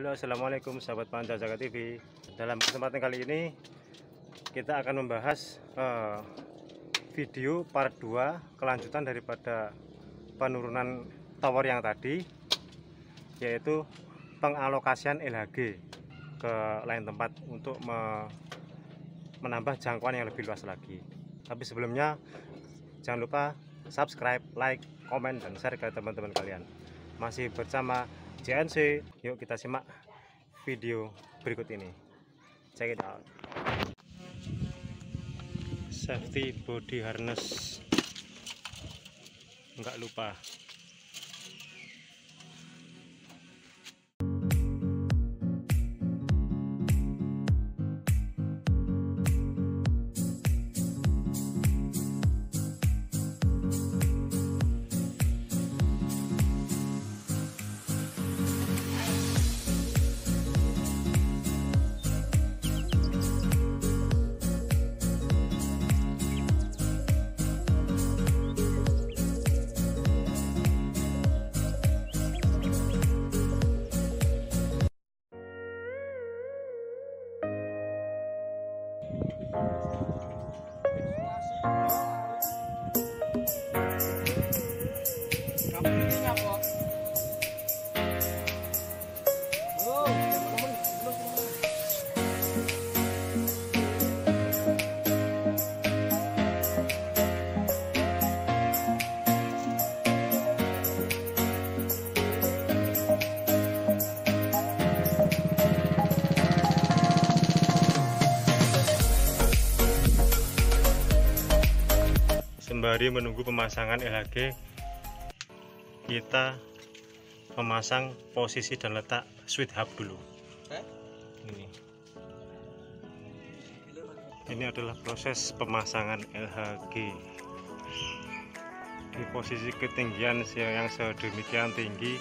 Halo assalamualaikum sahabat Panca Jaga TV dalam kesempatan kali ini kita akan membahas uh, video part 2 kelanjutan daripada penurunan tower yang tadi yaitu pengalokasian LHG ke lain tempat untuk me menambah jangkauan yang lebih luas lagi. Tapi sebelumnya jangan lupa subscribe, like, komen, dan share ke teman-teman kalian. Masih bersama JNC yuk kita simak video berikut ini. Check it out. Safety body harness. Enggak lupa sembari menunggu pemasangan LHG kita memasang posisi dan letak switch hub dulu. Ini. Ini adalah proses pemasangan LHG di posisi ketinggian yang sedemikian tinggi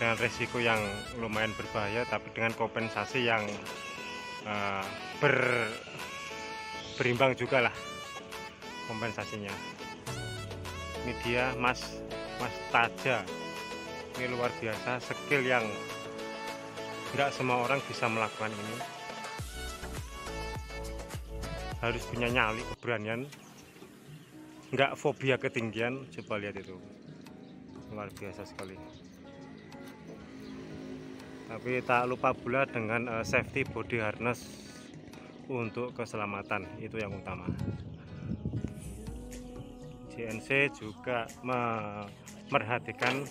dengan resiko yang lumayan berbahaya tapi dengan kompensasi yang uh, ber, berimbang juga lah kompensasinya. Ini dia Mas Mas Taja. Ini luar biasa skill yang nggak semua orang bisa melakukan ini. Harus punya nyali keberanian. Nggak fobia ketinggian coba lihat itu. Luar biasa sekali. Tapi tak lupa pula dengan uh, safety body harness untuk keselamatan itu yang utama JNC juga memerhatikan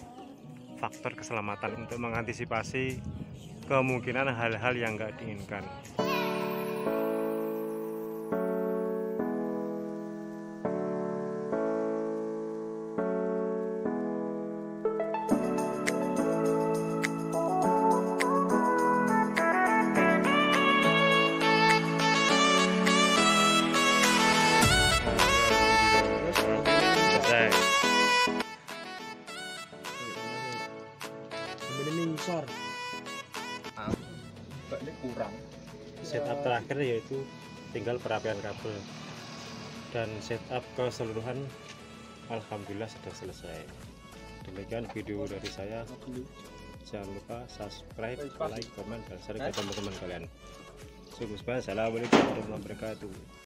faktor keselamatan untuk mengantisipasi kemungkinan hal-hal yang nggak diinginkan. Sensor ini kurang. Setup terakhir yaitu tinggal perapian kabel. Dan setup keseluruhan Alhamdulillah sudah selesai. Demikian video dari saya. Jangan lupa subscribe like komen dan share ke teman-teman kalian. Assalamualaikum warahmatullahi wabarakatuh